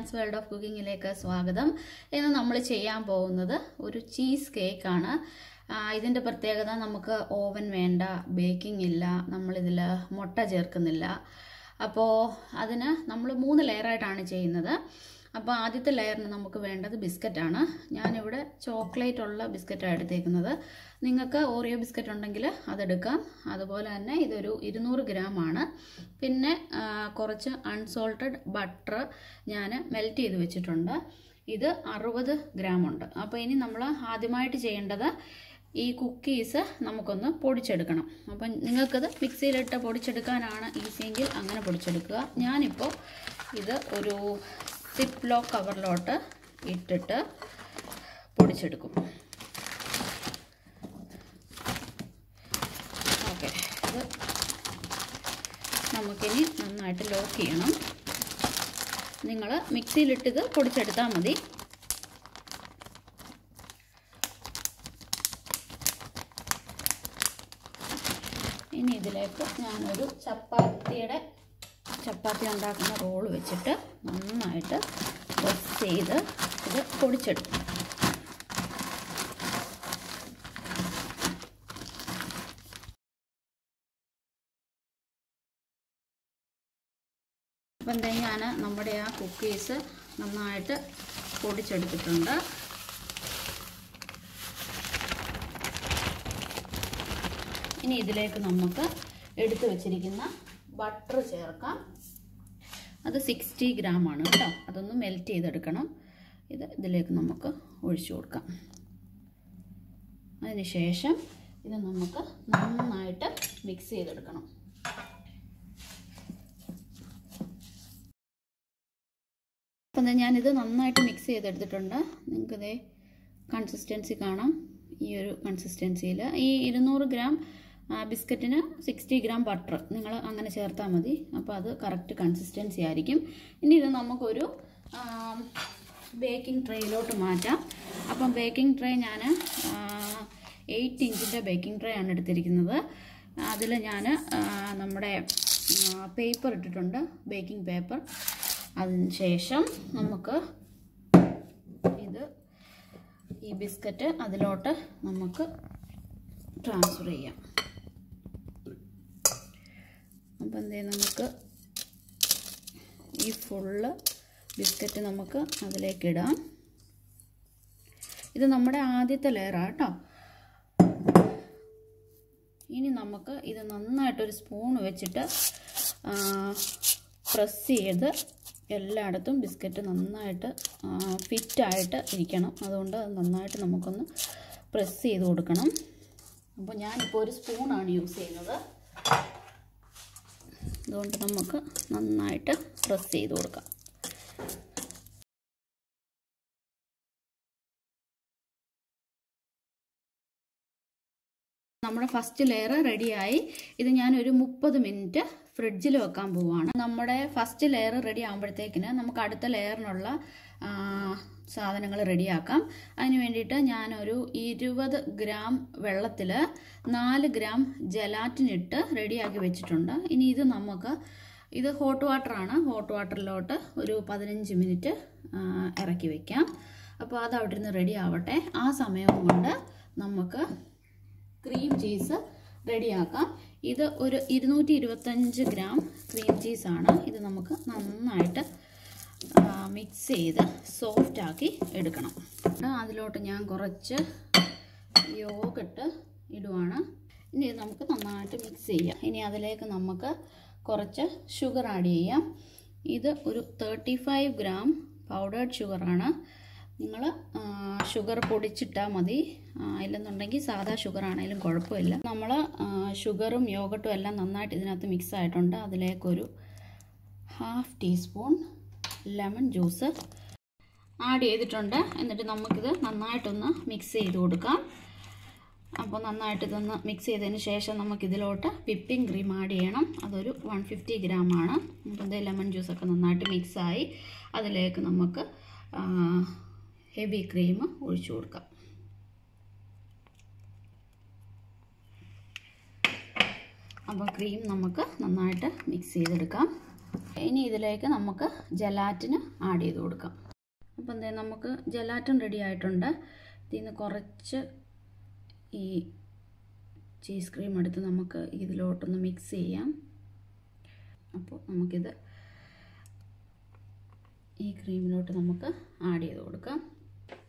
ഷാൻസ് world of കുക്കിങ്ങിലേക്ക് സ്വാഗതം. ഇന്ന് നമ്മൾ ചെയ്യാൻ പോകുന്നത് ഒരു ചീസ് കേക്കാണ് ഇതിന്റെ പ്രത്യേകത നമുക്ക് ഓവൻ വേണ്ട ബേക്കിംഗ് ഇല്ല നമ്മളിതിൽ മുട്ട ചേർക്കുന്നില്ല. അപ്പോൾ അതിന് നമ്മൾ മൂന്ന് ലെയറായിട്ടാണ് ചെയ്യുന്നത്. അപ്പോൾ ആദ്യത്തെ ലെയറിന് നമുക്ക് വേണ്ടത് ബിസ്ക്കറ്റാണ് ഞാനിവിടെ ചോക്ലേറ്റ് ഉള്ള ബിസ്ക്കറ്റാണ് എടുത്തേക്കുന്നത്. നിങ്ങൾക്ക് ഓറിയോ ബിസ്ക്കറ്റ് ഉണ്ടെങ്കിൽ അതെടുക്കാം. അതുപോലെ തന്നെ ഇതൊരു ഇരുന്നൂറ് ഗ്രാമാണ് പിന്നെ കുറച്ച് അൺസോൾട്ടഡ് ബട്ടർ ഞാൻ മെൽറ്റ് ചെയ്ത് വെച്ചിട്ടുണ്ട്. ഇത് അറുപത് ഉണ്ട്. അപ്പോൾ ഇനി നമ്മൾ ആദ്യമായിട്ട് ചെയ്യേണ്ടത് ഈ കുക്കീസ് നമുക്കൊന്ന് പൊടിച്ചെടുക്കണം. അപ്പം നിങ്ങൾക്കത് മിക്സിയിലിട്ട് പൊടിച്ചെടുക്കാനാണ് ഈസിയെങ്കിൽ അങ്ങനെ പൊടിച്ചെടുക്കുക. ഞാനിപ്പോൾ ഇത് ഒരു സിപ്പ് ലോ കവറിലോട്ട് ഇട്ടിട്ട് പൊടിച്ചെടുക്കും ഓക്കെ ഇത് നമുക്കിനി നന്നായിട്ട് ലോക്ക് ചെയ്യണം. നിങ്ങൾ മിക്സിയിലിട്ടിത് പൊടിച്ചെടുത്താൽ മതി. ഇനി ഇതിലേക്ക് ഞാനൊരു ചപ്പാത്തിയുടെ ചപ്പാത്തി ഉണ്ടാക്കുന്ന റോൾ വെച്ചിട്ട് നന്നായിട്ട് പ്രസ് ചെയ്ത് ഇത് പൊടിച്ചെടുക്കും. അപ്പം എന്താ ഞാൻ നമ്മുടെ ആ കുക്കീസ് നന്നായിട്ട് പൊടിച്ചെടുത്തിട്ടുണ്ട്. ഇനി ഇതിലേക്ക് നമുക്ക് എടുത്തു വച്ചിരിക്കുന്ന ബട്ടർ ചേർക്കാം. അത് സിക്സ്റ്റി ഗ്രാം ആണ് കേട്ടോ. അതൊന്ന് മെൽറ്റ് ചെയ്തെടുക്കണം. ഇത് ഇതിലേക്ക് നമുക്ക് ഒഴിച്ചു കൊടുക്കാം. അതിന് ശേഷം ഇത് നമുക്ക് നന്നായിട്ട് മിക്സ് ചെയ്തെടുക്കണം. അപ്പം ഞാനിത് നന്നായിട്ട് മിക്സ് ചെയ്തെടുത്തിട്ടുണ്ട്. നിങ്ങൾക്കിത് കൺസിസ്റ്റൻസി കാണാം. ഈ ഒരു കൺസിസ്റ്റൻസിയിൽ ഈ ഇരുന്നൂറ് ഗ്രാം ബിസ്ക്കറ്റിന് സിക്സ്റ്റി ഗ്രാം ബട്ടർ നിങ്ങൾ അങ്ങനെ ചേർത്താൽ മതി. അപ്പോൾ അത് കറക്റ്റ് കൺസിസ്റ്റൻസി ആയിരിക്കും. ഇനി ഇത് നമുക്കൊരു ബേക്കിംഗ് ട്രേയിലോട്ട് മാറ്റാം. അപ്പം ബേക്കിംഗ് ട്രേ ഞാൻ എയ്റ്റ് ഇഞ്ചിന്റെ ബേക്കിംഗ് ട്രേ ആണ് എടുത്തിരിക്കുന്നത്. അതിൽ ഞാൻ നമ്മുടെ പേപ്പർ ഇട്ടിട്ടുണ്ട്. ബേക്കിംഗ് പേപ്പർ അതിന് ശേഷം നമുക്ക് ഇത് ഈ ബിസ്ക്കറ്റ് അതിലോട്ട് നമുക്ക് ട്രാൻസ്ഫർ ചെയ്യാം. അപ്പം എന്തേ നമുക്ക് ഈ ഫുള്ള് ബിസ്ക്കറ്റ് നമുക്ക് അതിലേക്ക് ഇടാം. ഇത് നമ്മുടെ ആദ്യത്തെ ലെയറാണ് കേട്ടോ ഇനി നമുക്ക് ഇത് നന്നായിട്ടൊരു സ്പൂൺ വെച്ചിട്ട് പ്രസ് ചെയ്ത് എല്ലായിടത്തും ബിസ്ക്കറ്റ് നന്നായിട്ട് ഫിറ്റായിട്ട് ഇരിക്കണം. അതുകൊണ്ട് അത് നന്നായിട്ട് നമുക്കൊന്ന് പ്രസ് ചെയ്ത് കൊടുക്കണം. അപ്പോൾ ഞാനിപ്പോൾ ഒരു സ്പൂണാണ് യൂസ് ചെയ്യുന്നത്. അതുകൊണ്ട് നമുക്ക് നന്നായിട്ട് പ്രസ് ചെയ്ത് കൊടുക്കാം. നമ്മുടെ ഫസ്റ്റ് ലെയർ റെഡിയായി ഇത് ഞാനൊരു മുപ്പത് മിനിറ്റ് ഫ്രിഡ്ജിൽ വെക്കാൻ പോവുകയാണ് നമ്മുടെ ഫസ്റ്റ് ലെയർ റെഡി ആകുമ്പോഴത്തേക്കിന് നമുക്ക് അടുത്ത ലെയറിനുള്ള സാധനങ്ങൾ റെഡിയാക്കാം അതിന് വേണ്ടിയിട്ട് ഞാനൊരു ഇരുപത് ഗ്രാം വെള്ളത്തിൽ നാല് ഗ്രാം ജലാറ്റിൻ ഇട്ട് റെഡിയാക്കി വെച്ചിട്ടുണ്ട്. ഇനി ഇത് നമുക്ക് ഇത് ഹോട്ട് വാട്ടറാണ് ഹോട്ട് വാട്ടറിലോട്ട് ഒരു പതിനഞ്ച് മിനിറ്റ് ഇറക്കി വയ്ക്കാം അപ്പോൾ അത് അവിടെ നിന്ന് റെഡി ആവട്ടെ. ആ സമയം കൊണ്ട് നമുക്ക് ക്രീം ചീസ് റെഡിയാക്കാം ഇത് ഒരു ഇരുന്നൂറ്റി ഇരുപത്തഞ്ച് ഗ്രാം ക്രീം ചീസാണ് ഇത് നമുക്ക് നന്നായിട്ട് മിക്സ് ചെയ്ത് സോഫ്റ്റ് ആക്കി എടുക്കണം. അതിലോട്ട് ഞാൻ കുറച്ച് യോഗട്ട് ഇടുവാണ്. ഇനി ഇത് നമുക്ക് നന്നായിട്ട് മിക്സ് ചെയ്യാം. ഇനി അതിലേക്ക് നമുക്ക് കുറച്ച് ഷുഗർ ആഡ് ചെയ്യാം. ഇത് ഒരു തേർട്ടി ഫൈവ് ഗ്രാം പൗഡേർഡ് ഷുഗറാണ് നിങ്ങൾ ഷുഗർ പൊടിച്ചിട്ടാൽ മതി. ഇല്ലെന്നുണ്ടെങ്കിൽ സാധാ ഷുഗർ ആണെങ്കിലും കുഴപ്പമില്ല. നമ്മൾ ഷുഗറും യോഗട്ടും എല്ലാം നന്നായിട്ട് ഇതിനകത്ത് മിക്സ് ആയിട്ടുണ്ട്. അതിലേക്കൊരു half teaspoon lemon juice add ചെയ്തിട്ടുണ്ട്. എന്നിട്ട് നമുക്കിത് നന്നായിട്ടൊന്ന് മിക്സ് ചെയ്ത് കൊടുക്കാം. അപ്പോൾ നന്നായിട്ട് ഇതൊന്ന് മിക്സ് ചെയ്തതിന് ശേഷം നമുക്കിതിലോട്ട് വിപ്പിംഗ് ക്രീം ആഡ് ചെയ്യണം. അതൊരു വൺ ഫിഫ്റ്റി ഗ്രാമാണ് അപ്പോൾ ലെമൺ ജ്യൂസൊക്കെ നന്നായിട്ട് മിക്സായി അതിലേക്ക് നമുക്ക് ഹെവി ക്രീം ഒഴിച്ചു കൊടുക്കാം. അപ്പോൾ ക്രീം നമുക്ക് നന്നായിട്ട് മിക്സ് ചെയ്തെടുക്കാം. ഇനി ഇതിലേക്ക് നമുക്ക് ജലാറ്റിന് ആഡ് ചെയ്ത് കൊടുക്കാം. അപ്പോൾ എന്താ നമുക്ക് ജലാറ്റിൻ റെഡി ആയിട്ടുണ്ട്. ഇതിൽ കുറച്ച് ഈ ചീസ് ക്രീം എടുത്ത് നമുക്ക് ഇതിലോട്ടൊന്ന് മിക്സ് ചെയ്യാം. അപ്പോൾ നമുക്കിത് ഈ ക്രീമിലോട്ട് നമുക്ക് ആഡ് ചെയ്ത് കൊടുക്കാം.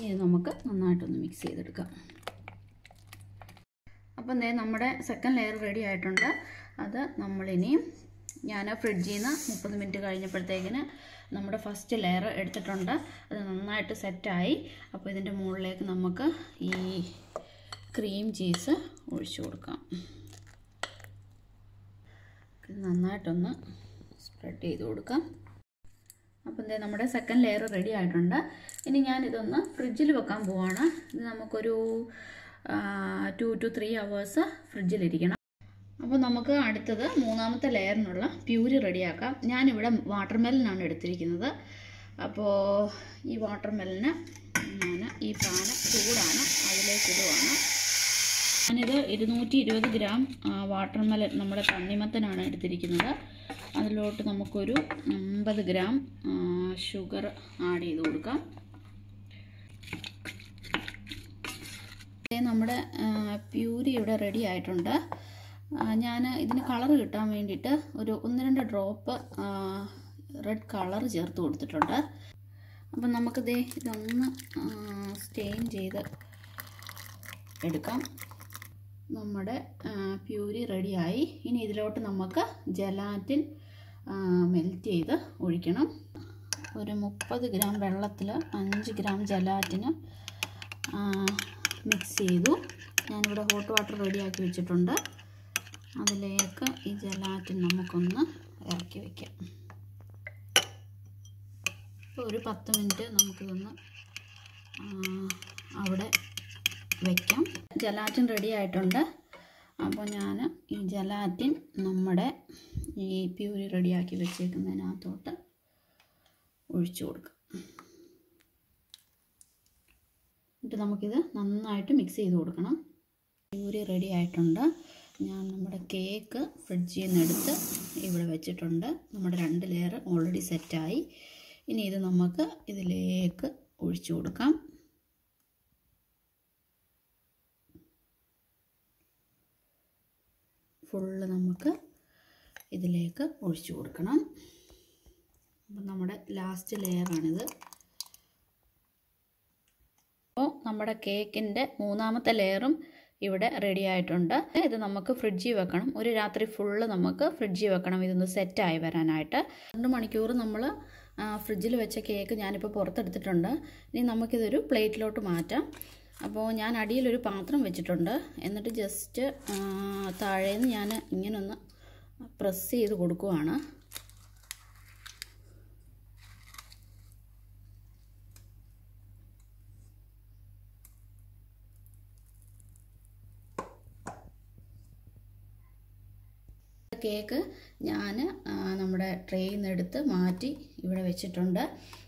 ഇനി നമുക്ക് നന്നായിട്ടൊന്ന് മിക്സ് ചെയ്തെടുക്കാം. അപ്പം ദേ നമ്മുടെ സെക്കൻഡ് ലെയർ റെഡി ആയിട്ടുണ്ട്. അത് നമ്മളിനിയും ഞാൻ ഫ്രിഡ്ജിൽ നിന്ന് മുപ്പത് മിനിറ്റ് കഴിഞ്ഞപ്പോഴത്തേക്കിന് നമ്മുടെ ഫസ്റ്റ് ലെയർ എടുത്തിട്ടുണ്ട്. അത് നന്നായിട്ട് സെറ്റായി അപ്പോൾ ഇതിന്റെ മുകളിലേക്ക് നമുക്ക് ഈ ക്രീം ചീസ് ഒഴിച്ചു കൊടുക്കാം. നന്നായിട്ടൊന്ന് സ്പ്രെഡ് ചെയ്ത് കൊടുക്കാം. അപ്പം ഇതേ നമ്മുടെ സെക്കൻഡ് ലെയർ റെഡി ആയിട്ടുണ്ട്. ഇനി ഞാൻ ഇതൊന്ന് ഫ്രിഡ്ജിൽ വെക്കാൻ പോവാണ്. ഇത് നമുക്കൊരു ടു ടു ത്രീ അവേഴ്സ് ഫ്രിഡ്ജിലിരിക്കണം അപ്പോൾ നമുക്ക് അടുത്തത് മൂന്നാമത്തെ ലെയറിനുള്ള പ്യൂരി റെഡിയാക്കാം ഞാനിവിടെ വാട്ടർ മെലനാണ് എടുത്തിരിക്കുന്നത്. അപ്പോൾ ഈ വാട്ടർ മെലന് ഞാൻ ഈ പാന ചൂടാണ്. അതിലേക്ക് ഇടുവാണ്. ഞാനിത് ഇരുന്നൂറ്റി ഇരുപത് ഗ്രാം വാട്ടർ മെലൻ നമ്മുടെ തണ്ണിമത്തനാണ് എടുത്തിരിക്കുന്നത്. അതിലോട്ട് നമുക്കൊരു അമ്പത് ഗ്രാം ഷുഗർ ആഡ് ചെയ്ത് കൊടുക്കാം. നമ്മുടെ പ്യൂരി ഇവിടെ റെഡി ആയിട്ടുണ്ട്. ഞാൻ ഇതിന് കളർ കിട്ടാൻ വേണ്ടിയിട്ട് ഒരു ഒന്ന് രണ്ട് ഡ്രോപ്പ് റെഡ് കളർ ചേർത്ത് കൊടുത്തിട്ടുണ്ട്. അപ്പം നമുക്കിതേ ഇതൊന്ന് സ്റ്റെയിൻ ചെയ്ത് എടുക്കാം. നമ്മുടെ പ്യൂരി റെഡിയായി. ഇനി ഇതിലോട്ട് നമുക്ക് ജലാറ്റിൻ മെൽറ്റ് ചെയ്ത് ഒഴിക്കണം. ഒരു മുപ്പത് ഗ്രാം വെള്ളത്തിൽ അഞ്ച് ഗ്രാം ജലാറ്റിന് മിക്സ് ചെയ്തു. ഞാനിവിടെ ഹോട്ട് വാട്ടർ റെഡിയാക്കി വെച്ചിട്ടുണ്ട്. അതിലേക്ക് ഈ ജലാറ്റിൻ നമുക്കൊന്ന് ഇറക്കി വയ്ക്കാം ഒരു പത്ത് മിനിറ്റ് നമുക്കിതൊന്ന് അവിടെ വയ്ക്കാം ജലാറ്റിൻ റെഡി ആയിട്ടുണ്ട്. അപ്പോൾ ഞാൻ ഈ ജലാറ്റിൻ നമ്മുടെ ഈ പ്യൂരി റെഡിയാക്കി വെച്ചേക്കുന്നതിനകത്തോട്ട് ഒഴിച്ചു കൊടുക്കാം. എന്നിട്ട് നമുക്കിത് നന്നായിട്ട് മിക്സ് ചെയ്ത് കൊടുക്കണം. പ്യൂരി റെഡി ആയിട്ടുണ്ട്. ഞാൻ നമ്മുടെ കേക്ക് ഫ്രിഡ്ജിൽ നിന്ന് എടുത്ത് ഇവിടെ വെച്ചിട്ടുണ്ട്. നമ്മുടെ രണ്ട് ലെയർ ഓൾറെഡി സെറ്റായി ഇനി ഇത് നമുക്ക് ഇതിലേക്ക് ഒഴിച്ചു കൊടുക്കാം. ഫുള്ള് നമുക്ക് ഇതിലേക്ക് ഒഴിച്ചു കൊടുക്കണം. അപ്പം നമ്മുടെ ലാസ്റ്റ് ലെയറാണിത് അപ്പോൾ നമ്മുടെ കേക്കിന്റെ മൂന്നാമത്തെ ലെയറും ഇവിടെ റെഡി ആയിട്ടുണ്ട്. ഇത് നമുക്ക് ഫ്രിഡ്ജിൽ വെക്കണം. ഒരു രാത്രി ഫുള്ള് നമുക്ക് ഫ്രിഡ്ജിൽ വെക്കണം. ഇതൊന്ന് സെറ്റായി വരാനായിട്ട്. രണ്ട് മണിക്കൂർ നമ്മൾ ഫ്രിഡ്ജിൽ വെച്ച കേക്ക് ഞാനിപ്പോൾ പുറത്തെടുത്തിട്ടുണ്ട്. ഇനി നമുക്കിതൊരു പ്ലേറ്റിലോട്ട് മാറ്റാം. അപ്പോൾ ഞാൻ അടിയിലൊരു പാത്രം വെച്ചിട്ടുണ്ട്. എന്നിട്ട് ജസ്റ്റ് താഴേന്ന് ഞാൻ ഇങ്ങനൊന്ന് പ്രസ് ചെയ്ത് കൊടുക്കുവാണ്. കേക്ക് ഞാൻ നമ്മുടെ ട്രേയിൽ നിന്ന് എടുത്ത് മാറ്റി ഇവിടെ വെച്ചിട്ടുണ്ട്.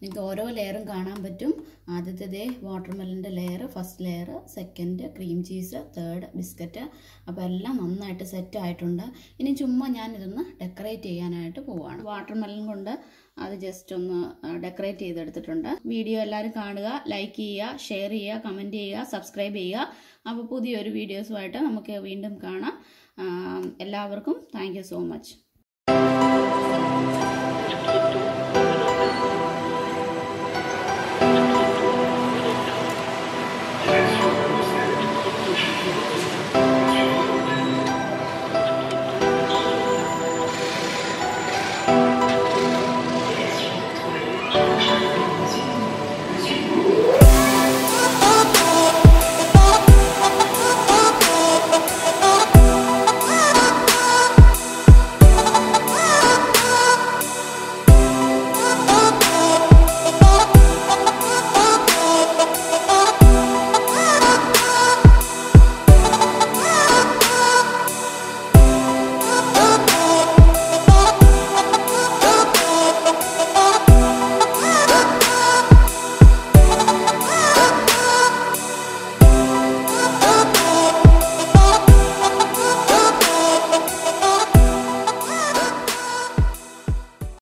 നിങ്ങൾക്ക് ഓരോ ലെയറും കാണാൻ പറ്റും. ആദ്യത്തെ വാട്ടർമെലിന്റെ വാട്ടർമെലന്റെ layer first layer second cream cheese third biscuit അപ്പോൾ എല്ലാം നന്നായിട്ട് സെറ്റ് ആയിട്ടുണ്ട്. ഇനി ചുമ്മാ ഞാനിതൊന്ന് ഡെക്കറേറ്റ് ചെയ്യാനായിട്ട് പോവുകയാണ് വാട്ടർമെലൻ കൊണ്ട് അത് ജസ്റ്റ് ഒന്ന് ഡെക്കറേറ്റ് ചെയ്തെടുത്തിട്ടുണ്ട്. വീഡിയോ എല്ലാവരും കാണുക ലൈക്ക് ചെയ്യുക ഷെയർ ചെയ്യുക കമന്റ് ചെയ്യുക സബ്സ്ക്രൈബ് ചെയ്യുക. അപ്പോൾ പുതിയൊരു വീഡിയോസുമായിട്ട് നമുക്ക് വീണ്ടും കാണാം. എല്ലാവർക്കും താങ്ക് സോ മച്ച്